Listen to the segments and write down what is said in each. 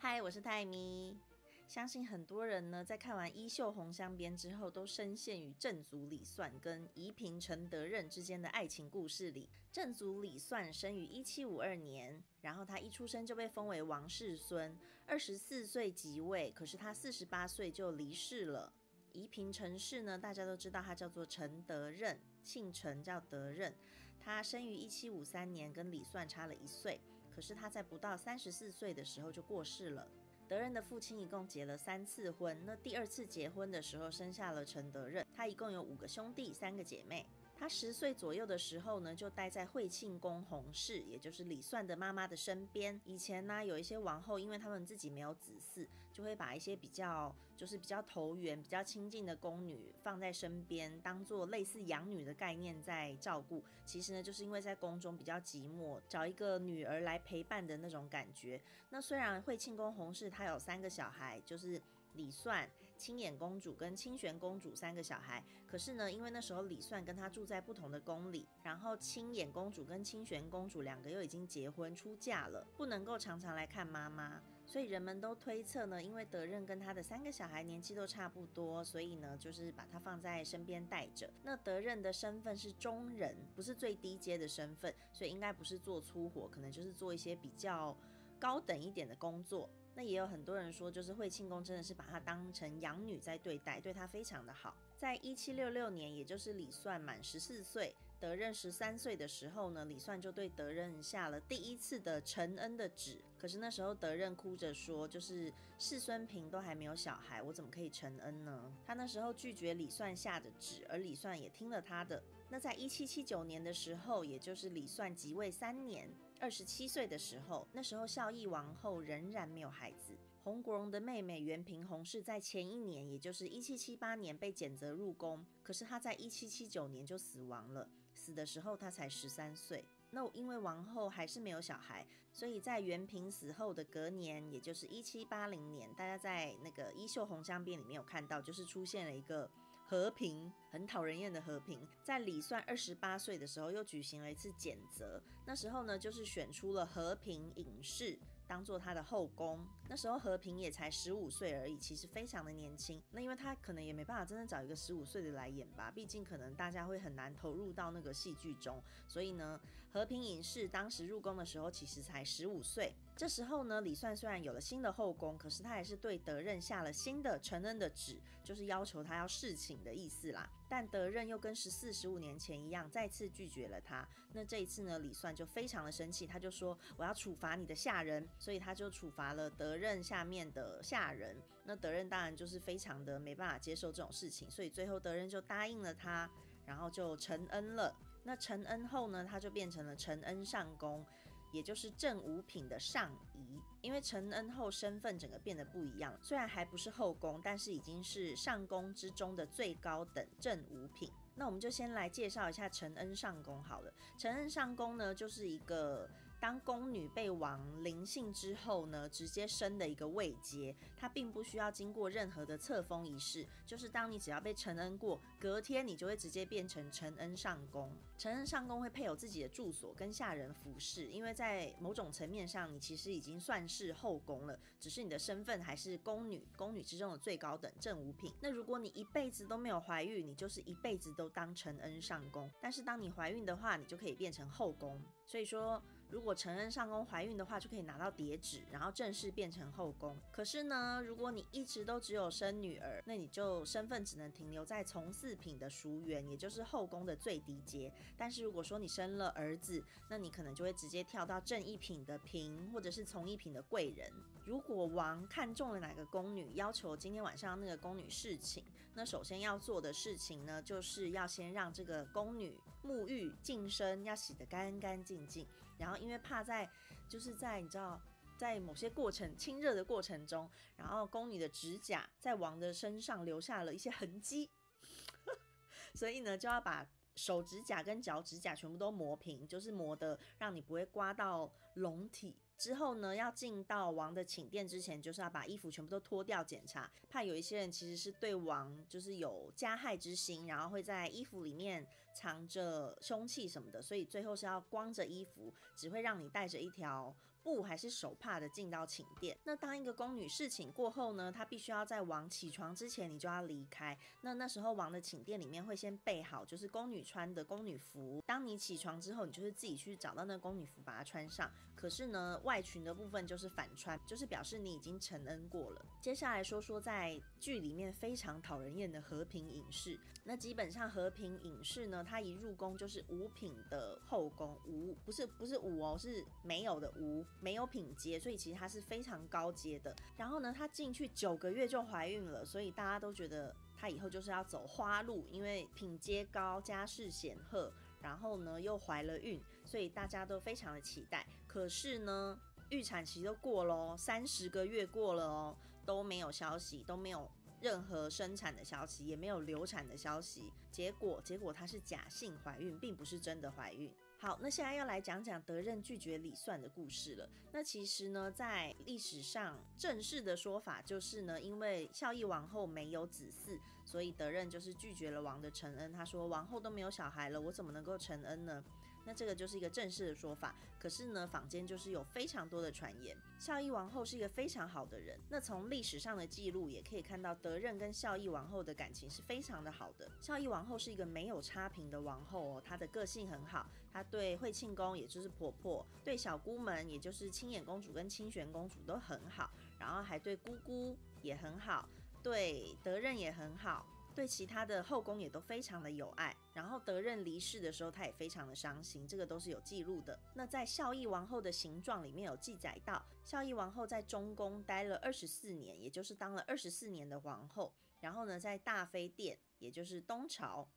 嗨，我是泰咪。相信很多人呢，在看完《衣袖红镶边》之后，都深陷于正祖李算跟宜嫔陈德任之间的爱情故事里。正祖李算生于一七五二年，然后他一出生就被封为王世孙，二十四岁即位，可是他四十八岁就离世了。宜嫔陈氏呢，大家都知道他叫做陈德任，姓陈叫德任。他生于一七五三年，跟李算差了一岁。可是他在不到三十四岁的时候就过世了。德仁的父亲一共结了三次婚，那第二次结婚的时候生下了陈德仁。他一共有五个兄弟，三个姐妹。他十岁左右的时候呢，就待在惠庆宫洪氏，也就是李算的妈妈的身边。以前呢，有一些王后，因为他们自己没有子嗣，就会把一些比较就是比较投缘、比较亲近的宫女放在身边，当做类似养女的概念在照顾。其实呢，就是因为在宫中比较寂寞，找一个女儿来陪伴的那种感觉。那虽然惠庆宫洪氏她有三个小孩，就是。李算、青眼公主跟清玄公主三个小孩，可是呢，因为那时候李算跟他住在不同的宫里，然后青眼公主跟清玄公主两个又已经结婚出嫁了，不能够常常来看妈妈，所以人们都推测呢，因为德任跟他的三个小孩年纪都差不多，所以呢，就是把他放在身边带着。那德任的身份是中人，不是最低阶的身份，所以应该不是做粗活，可能就是做一些比较高等一点的工作。那也有很多人说，就是惠庆宫真的是把她当成养女在对待，对她非常的好。在一七六六年，也就是李算满十四岁。德任十三岁的时候呢，李算就对德任下了第一次的承恩的旨。可是那时候德任哭着说：“就是世孙平都还没有小孩，我怎么可以承恩呢？”他那时候拒绝李算下的旨，而李算也听了他的。那在一七七九年的时候，也就是李算即位三年，二十七岁的时候，那时候孝义王后仍然没有孩子。洪国荣的妹妹元平洪氏在前一年，也就是一七七八年被减责入宫，可是她在一七七九年就死亡了。死的时候她才十三岁。那因为王后还是没有小孩，所以在元平死后的隔年，也就是一七八零年，大家在那个《衣袖红香边》里面有看到，就是出现了一个和平，很讨人厌的和平。在李算二十八岁的时候，又举行了一次检责，那时候呢，就是选出了和平影视。当做他的后宫，那时候和平也才十五岁而已，其实非常的年轻。那因为他可能也没办法真的找一个十五岁的来演吧，毕竟可能大家会很难投入到那个戏剧中。所以呢，和平影视当时入宫的时候其实才十五岁。这时候呢，李算虽然有了新的后宫，可是他还是对德任下了新的承恩的旨，就是要求他要侍寝的意思啦。但德任又跟十四、十五年前一样，再次拒绝了他。那这一次呢，李算就非常的生气，他就说：“我要处罚你的下人。”所以他就处罚了德任下面的下人。那德任当然就是非常的没办法接受这种事情，所以最后德任就答应了他，然后就承恩了。那承恩后呢，他就变成了承恩上宫。也就是正五品的上仪，因为承恩后身份整个变得不一样，虽然还不是后宫，但是已经是上宫之中的最高等正五品。那我们就先来介绍一下承恩上宫好了。承恩上宫呢，就是一个。当宫女被王临幸之后呢，直接升的一个位阶，她并不需要经过任何的册封仪式，就是当你只要被承恩过，隔天你就会直接变成承恩上宫。承恩上宫会配有自己的住所跟下人服侍，因为在某种层面上，你其实已经算是后宫了，只是你的身份还是宫女，宫女之中的最高等正五品。那如果你一辈子都没有怀孕，你就是一辈子都当承恩上宫；但是当你怀孕的话，你就可以变成后宫。所以说，如果承恩上宫怀孕的话，就可以拿到叠纸，然后正式变成后宫。可是呢，如果你一直都只有生女儿，那你就身份只能停留在从四品的淑媛，也就是后宫的最低阶。但是如果说你生了儿子，那你可能就会直接跳到正一品的嫔，或者是从一品的贵人。如果王看中了哪个宫女，要求今天晚上那个宫女侍寝，那首先要做的事情呢，就是要先让这个宫女沐浴净身，要洗得干干净。净，然后因为怕在，就是在你知道，在某些过程亲热的过程中，然后宫女的指甲在王的身上留下了一些痕迹，所以呢，就要把手指甲跟脚趾甲全部都磨平，就是磨的让你不会刮到龙体。之后呢，要进到王的寝殿之前，就是要把衣服全部都脱掉检查，怕有一些人其实是对王就是有加害之心，然后会在衣服里面藏着凶器什么的，所以最后是要光着衣服，只会让你带着一条。不还是手帕的进到寝殿。那当一个宫女侍寝过后呢，她必须要在王起床之前，你就要离开。那那时候王的寝殿里面会先备好，就是宫女穿的宫女服。当你起床之后，你就是自己去找到那宫女服，把它穿上。可是呢，外裙的部分就是反穿，就是表示你已经承恩过了。接下来说说在剧里面非常讨人厌的和平隐士。那基本上和平隐士呢，他一入宫就是五品的后宫，无不是不是五哦，是没有的无，没有品阶，所以其实她是非常高阶的。然后呢，她进去九个月就怀孕了，所以大家都觉得她以后就是要走花路，因为品阶高，家世显赫，然后呢又怀了孕，所以大家都非常的期待。可是呢，预产期都过了，三十个月过了哦，都没有消息，都没有。任何生产的消息也没有流产的消息，结果结果她是假性怀孕，并不是真的怀孕。好，那现在要来讲讲德任拒绝李算的故事了。那其实呢，在历史上正式的说法就是呢，因为孝义王后没有子嗣，所以德任就是拒绝了王的承恩。他说王后都没有小孩了，我怎么能够承恩呢？那这个就是一个正式的说法，可是呢，坊间就是有非常多的传言。孝义王后是一个非常好的人，那从历史上的记录也可以看到，德任跟孝义王后的感情是非常的好的。孝义王后是一个没有差评的王后哦，她的个性很好，她对惠庆宫也就是婆婆，对小姑们也就是青眼公主跟清玄公主都很好，然后还对姑姑也很好，对德任也很好。对其他的后宫也都非常的有爱，然后德任离世的时候，他也非常的伤心，这个都是有记录的。那在孝义王后的形状里面有记载到，孝义王后在中宫待了二十四年，也就是当了二十四年的皇后，然后呢，在大妃殿，也就是东朝，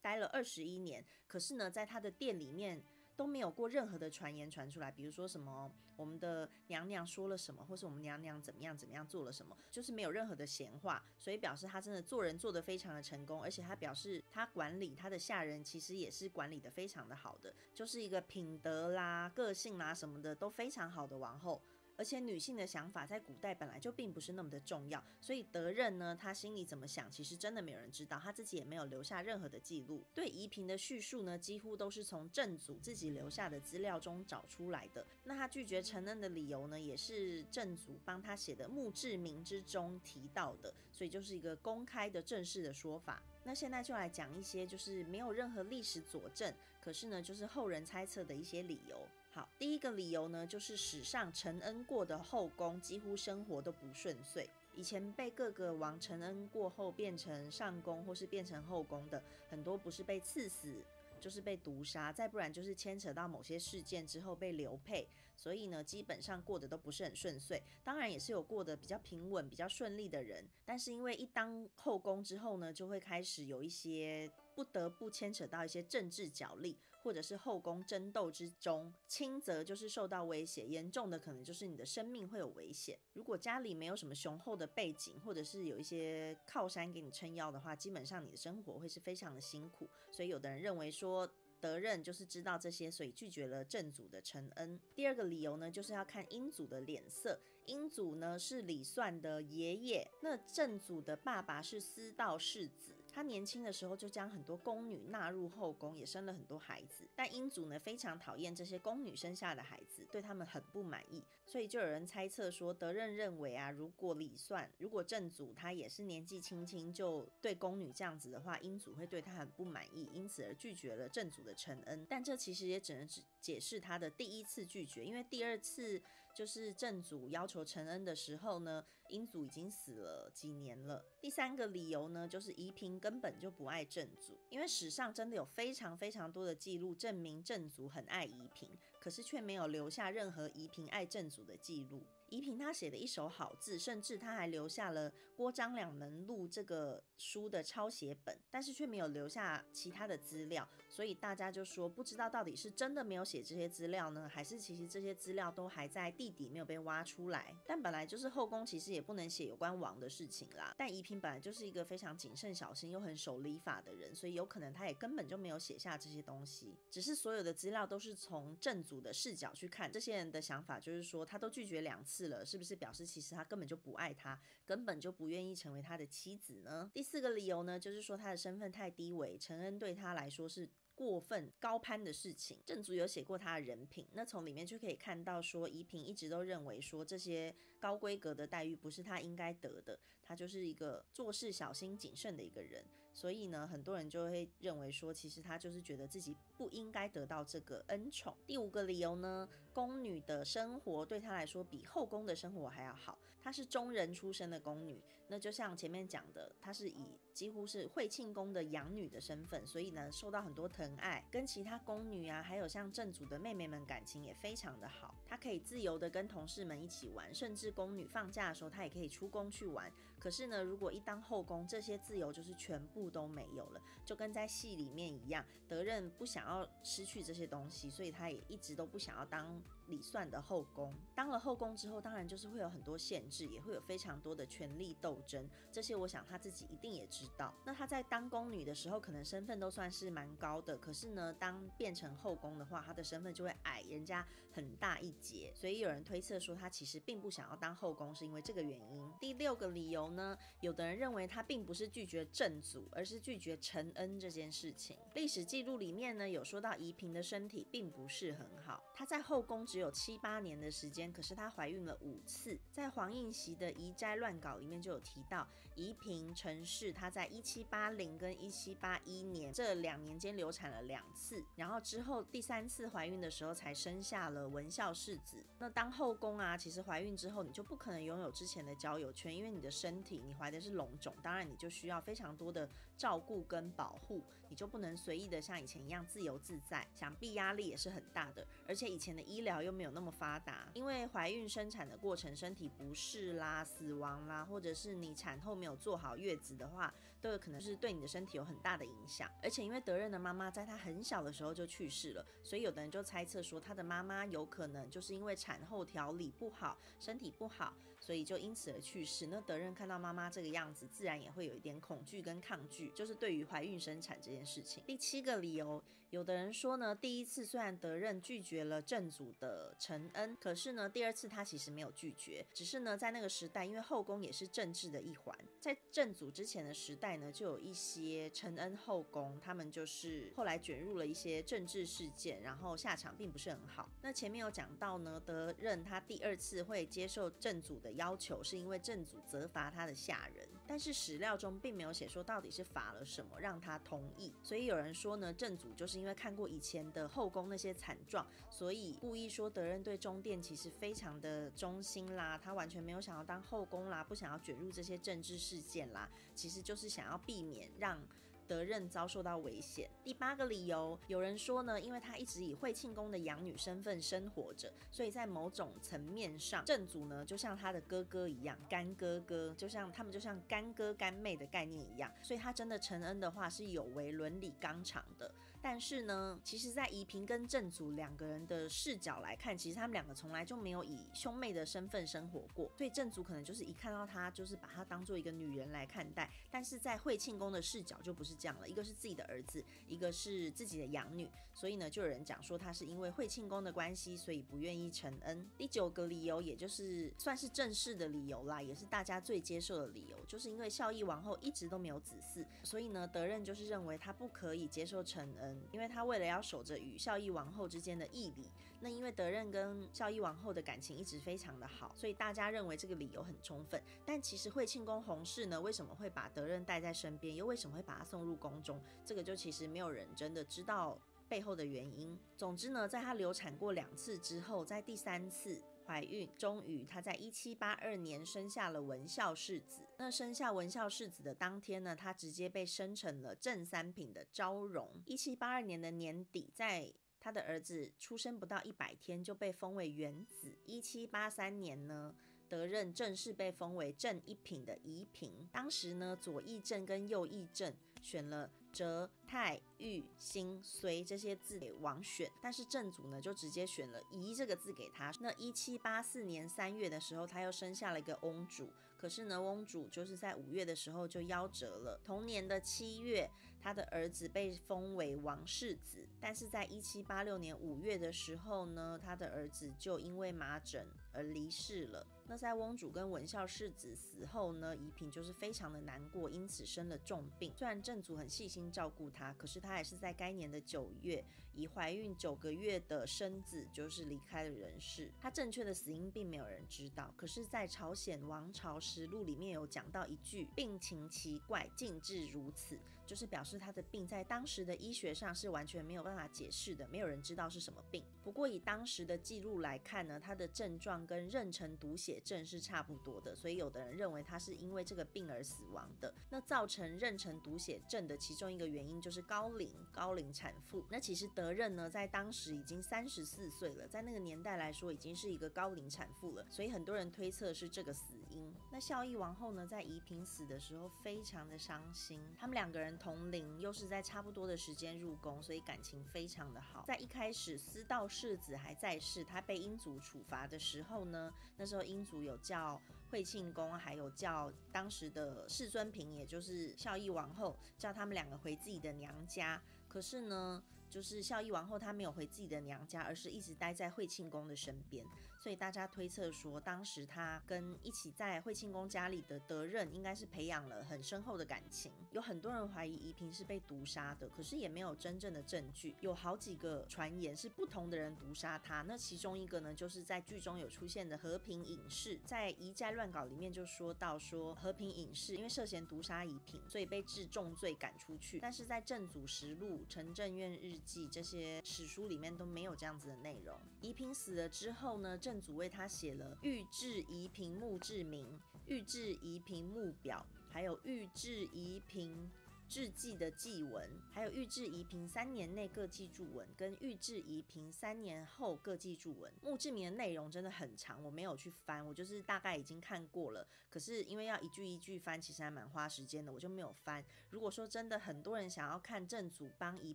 待了二十一年，可是呢，在她的殿里面。都没有过任何的传言传出来，比如说什么我们的娘娘说了什么，或是我们娘娘怎么样怎么样做了什么，就是没有任何的闲话，所以表示她真的做人做得非常的成功，而且她表示她管理她的下人其实也是管理的非常的好的，就是一个品德啦、个性啦什么的都非常好的王后。而且女性的想法在古代本来就并不是那么的重要，所以德任呢，他心里怎么想，其实真的没有人知道，他自己也没有留下任何的记录。对夷平的叙述呢，几乎都是从正祖自己留下的资料中找出来的。那他拒绝承认的理由呢，也是正祖帮他写的墓志铭之中提到的，所以就是一个公开的正式的说法。那现在就来讲一些就是没有任何历史佐证，可是呢，就是后人猜测的一些理由。好，第一个理由呢，就是史上承恩过的后宫几乎生活都不顺遂。以前被各个王承恩过后变成上宫或是变成后宫的，很多不是被赐死，就是被毒杀，再不然就是牵扯到某些事件之后被流配。所以呢，基本上过得都不是很顺遂。当然也是有过得比较平稳、比较顺利的人，但是因为一当后宫之后呢，就会开始有一些不得不牵扯到一些政治角力。或者是后宫争斗之中，轻则就是受到威胁，严重的可能就是你的生命会有危险。如果家里没有什么雄厚的背景，或者是有一些靠山给你撑腰的话，基本上你的生活会是非常的辛苦。所以有的人认为说。德任就是知道这些，所以拒绝了正祖的承恩。第二个理由呢，就是要看英祖的脸色。英祖呢是李算的爷爷，那正祖的爸爸是私道世子。他年轻的时候就将很多宫女纳入后宫，也生了很多孩子。但英祖呢非常讨厌这些宫女生下的孩子，对他们很不满意。所以就有人猜测说，德任认为啊，如果李算，如果正祖他也是年纪轻轻就对宫女这样子的话，英祖会对他很不满意，因此而拒绝了正祖的承恩。但这其实也只能只解释他的第一次拒绝，因为第二次。就是正祖要求承恩的时候呢，英祖已经死了几年了。第三个理由呢，就是宜嫔根本就不爱正祖，因为史上真的有非常非常多的记录证明正祖很爱宜嫔，可是却没有留下任何宜嫔爱正祖的记录。宜嫔她写的一手好字，甚至她还留下了《郭张两门录》这个书的抄写本，但是却没有留下其他的资料，所以大家就说不知道到底是真的没有写这些资料呢，还是其实这些资料都还在地底没有被挖出来。但本来就是后宫，其实也不能写有关王的事情啦。但宜嫔本来就是一个非常谨慎小心又很守礼法的人，所以有可能她也根本就没有写下这些东西，只是所有的资料都是从正祖的视角去看。这些人的想法就是说，他都拒绝两次。了，是不是表示其实他根本就不爱他，根本就不愿意成为他的妻子呢？第四个理由呢，就是说他的身份太低微，陈恩对他来说是过分高攀的事情。正祖有写过他的人品，那从里面就可以看到说，怡嫔一直都认为说这些高规格的待遇不是他应该得的，他就是一个做事小心谨慎的一个人。所以呢，很多人就会认为说，其实他就是觉得自己不应该得到这个恩宠。第五个理由呢，宫女的生活对他来说比后宫的生活还要好。她是中人出身的宫女，那就像前面讲的，她是以几乎是惠庆宫的养女的身份，所以呢，受到很多疼爱，跟其他宫女啊，还有像正祖的妹妹们感情也非常的好。她可以自由的跟同事们一起玩，甚至宫女放假的时候，她也可以出宫去玩。可是呢，如果一当后宫，这些自由就是全部都没有了，就跟在戏里面一样。德任不想要失去这些东西，所以他也一直都不想要当李算的后宫。当了后宫之后，当然就是会有很多限制，也会有非常多的权力斗争。这些我想他自己一定也知道。那他在当宫女的时候，可能身份都算是蛮高的。可是呢，当变成后宫的话，他的身份就会矮人家很大一截。所以有人推测说，他其实并不想要当后宫，是因为这个原因。第六个理由。呢，有的人认为他并不是拒绝正祖，而是拒绝承恩这件事情。历史记录里面呢，有说到宜嫔的身体并不是很好，她在后宫只有七八年的时间，可是她怀孕了五次。在黄应熙的《遗斋乱稿》里面就有提到，宜嫔陈氏她在一七八零跟一七八一年这两年间流产了两次，然后之后第三次怀孕的时候才生下了文孝世子。那当后宫啊，其实怀孕之后你就不可能拥有之前的交友圈，因为你的身体你怀的是龙种，当然你就需要非常多的照顾跟保护，你就不能随意的像以前一样自由自在，想必压力也是很大的。而且以前的医疗又没有那么发达，因为怀孕生产的过程身体不适啦、死亡啦，或者是你产后没有做好月子的话，都有可能是对你的身体有很大的影响。而且因为德任的妈妈在他很小的时候就去世了，所以有的人就猜测说他的妈妈有可能就是因为产后调理不好，身体不好，所以就因此而去世。那德任看到妈妈。这个样子自然也会有一点恐惧跟抗拒，就是对于怀孕生产这件事情。第七个理由，有的人说呢，第一次虽然德任拒绝了正祖的承恩，可是呢，第二次他其实没有拒绝，只是呢，在那个时代，因为后宫也是政治的一环，在正祖之前的时代呢，就有一些承恩后宫，他们就是后来卷入了一些政治事件，然后下场并不是很好。那前面有讲到呢，德任他第二次会接受正祖的要求，是因为正祖责罚他的下。人，但是史料中并没有写说到底是罚了什么让他同意，所以有人说呢，正祖就是因为看过以前的后宫那些惨状，所以故意说德任对中殿其实非常的忠心啦，他完全没有想要当后宫啦，不想要卷入这些政治事事件啦，其实就是想要避免让。德任遭受到危险。第八个理由，有人说呢，因为他一直以惠庆宫的养女身份生活着，所以在某种层面上，正祖呢就像他的哥哥一样，干哥哥，就像他们就像干哥干妹的概念一样，所以他真的承恩的话是有违伦理纲常的。但是呢，其实，在宜嫔跟正祖两个人的视角来看，其实他们两个从来就没有以兄妹的身份生活过，所以正祖可能就是一看到他，就是把他当做一个女人来看待。但是在惠庆宫的视角就不是这样了，一个是自己的儿子，一个是自己的养女，所以呢，就有人讲说他是因为惠庆宫的关系，所以不愿意承恩。第九个理由，也就是算是正式的理由啦，也是大家最接受的理由，就是因为孝义王后一直都没有子嗣，所以呢，德任就是认为他不可以接受承恩。因为他为了要守着与孝义王后之间的义理，那因为德任跟孝义王后的感情一直非常的好，所以大家认为这个理由很充分。但其实惠庆宫弘氏呢，为什么会把德任带在身边，又为什么会把他送入宫中，这个就其实没有人真的知道背后的原因。总之呢，在她流产过两次之后，在第三次。怀孕，终于她在一七八二年生下了文孝世子。那生下文孝世子的当天呢，她直接被生成了正三品的昭容。一七八二年的年底，在她的儿子出生不到一百天就被封为元子。一七八三年呢。德任正式被封为正一品的仪嫔。当时呢，左翼正跟右翼正选了哲、泰、玉、兴、隋这些字给王选，但是正祖呢就直接选了仪这个字给他。那一七八四年三月的时候，他又生下了一个翁主，可是呢，翁主就是在五月的时候就夭折了。同年的七月，他的儿子被封为王世子，但是在一七八六年五月的时候呢，他的儿子就因为麻疹而离世了。那在翁主跟文孝世子死后呢，宜嫔就是非常的难过，因此生了重病。虽然正祖很细心照顾她。可是她还是在该年的九月，以怀孕九个月的身子，就是离开了人世。她正确的死因并没有人知道。可是，在朝鲜王朝实录里面有讲到一句：“病情奇怪，竟至如此。”就是表示他的病在当时的医学上是完全没有办法解释的，没有人知道是什么病。不过以当时的记录来看呢，他的症状跟妊娠毒血症是差不多的，所以有的人认为他是因为这个病而死亡的。那造成妊娠毒血症的其中一个原因就是高龄，高龄产妇。那其实德任呢，在当时已经三十四岁了，在那个年代来说已经是一个高龄产妇了，所以很多人推测是这个死因。那孝义王后呢，在宜嫔死的时候非常的伤心，他们两个人。同龄又是在差不多的时间入宫，所以感情非常的好。在一开始司道世子还在世，他被英祖处罚的时候呢，那时候英祖有叫惠庆宫，还有叫当时的世尊嫔，也就是孝义王后，叫他们两个回自己的娘家。可是呢，就是孝义王后她没有回自己的娘家，而是一直待在惠庆宫的身边。所以大家推测说，当时她跟一起在惠庆宫家里的德任，应该是培养了很深厚的感情。有很多人怀疑怡嫔是被毒杀的，可是也没有真正的证据。有好几个传言是不同的人毒杀她。那其中一个呢，就是在剧中有出现的和平隐士，在《遗斋乱稿》里面就说到说，和平隐士因为涉嫌毒杀怡嫔，所以被治重罪赶出去。但是在《正祖实录》《陈正院日记》这些史书里面都没有这样子的内容。宜嫔死了之后呢，正祖为他写了《御制宜嫔墓志铭》《御制宜嫔墓表》，还有《御制宜嫔志记》的祭文，还有《预制宜嫔三年内各记注文》跟《预制宜嫔三年后各记注文》。墓志铭的内容真的很长，我没有去翻，我就是大概已经看过了。可是因为要一句一句翻，其实还蛮花时间的，我就没有翻。如果说真的很多人想要看正祖帮遗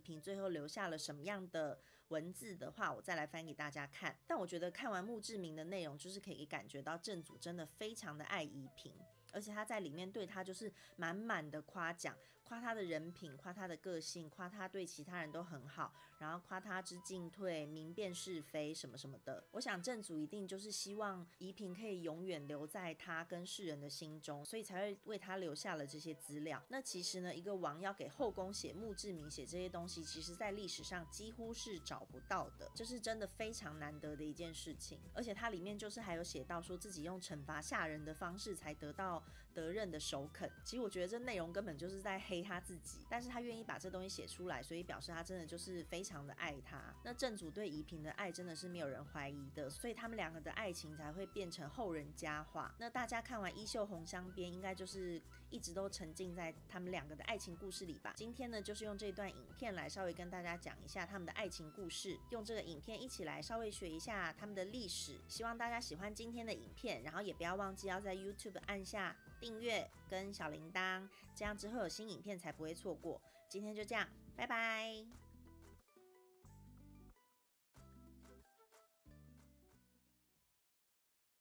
平最后留下了什么样的，文字的话，我再来翻给大家看。但我觉得看完墓志铭的内容，就是可以感觉到正祖真的非常的爱遗平，而且他在里面对他就是满满的夸奖。夸他的人品，夸他的个性，夸他对其他人都很好，然后夸他知进退、明辨是非什么什么的。我想正主一定就是希望怡嫔可以永远留在他跟世人的心中，所以才会为他留下了这些资料。那其实呢，一个王要给后宫写墓志铭、写这些东西，其实在历史上几乎是找不到的，这是真的非常难得的一件事情。而且它里面就是还有写到说自己用惩罚下人的方式才得到德任的首肯。其实我觉得这内容根本就是在黑。他自己，但是他愿意把这东西写出来，所以表示他真的就是非常的爱他。那正主对怡嫔的爱真的是没有人怀疑的，所以他们两个的爱情才会变成后人佳话。那大家看完《衣袖红镶边》，应该就是一直都沉浸在他们两个的爱情故事里吧？今天呢，就是用这段影片来稍微跟大家讲一下他们的爱情故事，用这个影片一起来稍微学一下他们的历史。希望大家喜欢今天的影片，然后也不要忘记要在 YouTube 按下。订阅跟小铃铛，这样之后有新影片才不会错过。今天就这样，拜拜。